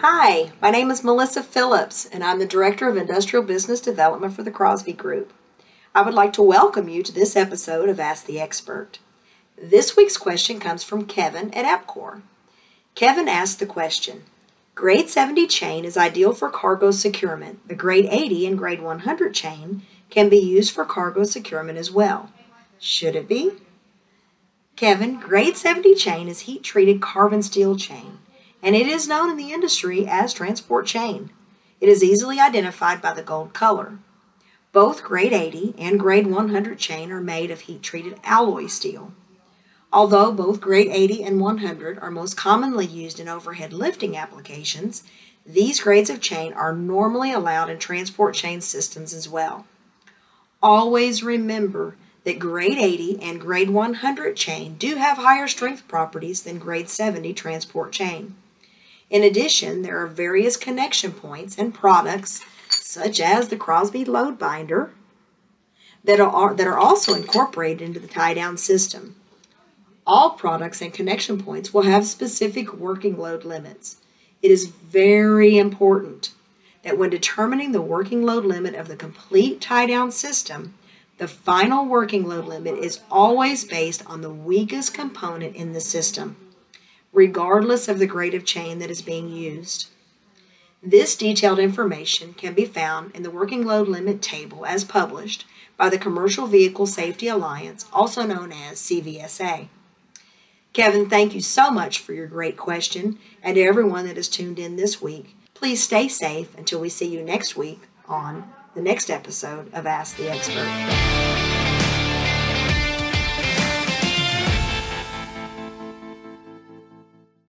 Hi, my name is Melissa Phillips, and I'm the Director of Industrial Business Development for the Crosby Group. I would like to welcome you to this episode of Ask the Expert. This week's question comes from Kevin at Epcor. Kevin asked the question Grade 70 chain is ideal for cargo securement. The grade 80 and grade 100 chain can be used for cargo securement as well. Should it be? Kevin, grade 70 chain is heat treated carbon steel chain, and it is known in the industry as transport chain. It is easily identified by the gold color. Both grade 80 and grade 100 chain are made of heat treated alloy steel. Although both grade 80 and 100 are most commonly used in overhead lifting applications, these grades of chain are normally allowed in transport chain systems as well. Always remember that grade 80 and grade 100 chain do have higher strength properties than grade 70 transport chain. In addition, there are various connection points and products, such as the Crosby load binder, that are, that are also incorporated into the tie down system. All products and connection points will have specific working load limits. It is very important that when determining the working load limit of the complete tie down system, the final working load limit is always based on the weakest component in the system, regardless of the grade of chain that is being used. This detailed information can be found in the working load limit table as published by the Commercial Vehicle Safety Alliance, also known as CVSA. Kevin, thank you so much for your great question, and to everyone that has tuned in this week. Please stay safe until we see you next week on the next episode of Ask the Expert.